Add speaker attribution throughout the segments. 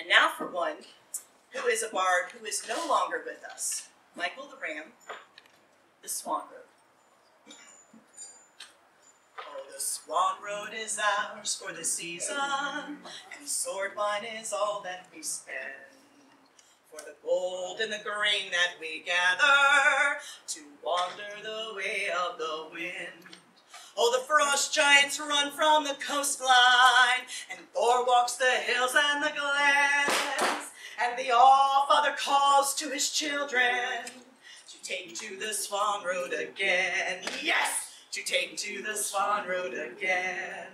Speaker 1: And now for one who is a bard who is no longer with us, Mikal the Ram, the Swan Road. Oh, the Swan Road is ours for the season, and sword wine is all that we spend. For the gold and the grain that we gather to wander the way of the wind. Oh, the frost giants run from the coastline, and Thor walks the hills and the glens, calls to his children to take to the Swan Road again. Yes, to take to the Swan Road again.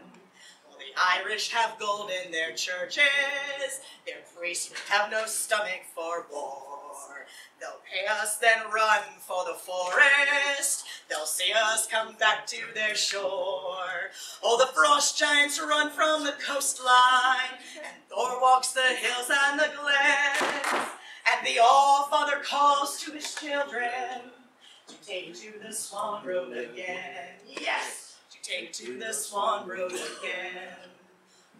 Speaker 1: Well, the Irish have gold in their churches, their priests have no stomach for war. They'll pay us, then run for the forest. They'll see us come back to their shore. Oh, the frost giants run from the coastline, and Thor walks the hills and the glens. The All-Father calls to his children to take to the Swan Road again. Yes, to take to the Swan Road again.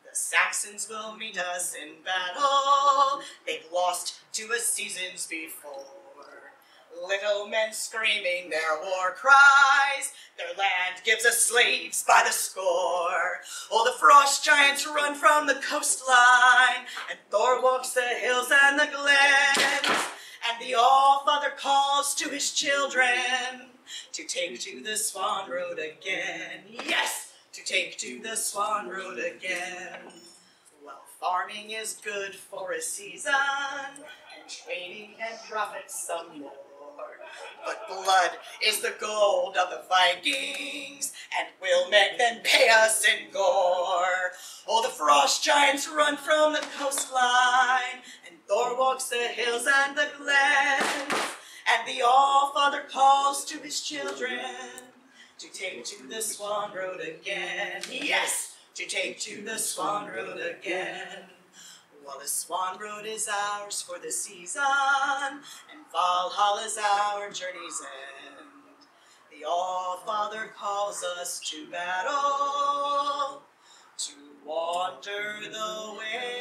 Speaker 1: The Saxons will meet us in battle. They've lost two a seasons before. Little men screaming their war cries. Their land gives us slaves by the score. Oh, the frost giants run from the coastline, and calls to his children to take to the Swan Road again. Yes, to take to the Swan Road again. Well, farming is good for a season, and trading can profit some more. But blood is the gold of the Vikings, and we'll make them pay us in gore. Oh, the frost giants run from the coastline, and Thor walks the hills and the glens, the All-Father calls to his children to take to the Swan Road again. Yes, to take to the Swan Road again. Well, the Swan Road is ours for the season, and Valhalla's our journey's end. The All-Father calls us to battle, to wander the way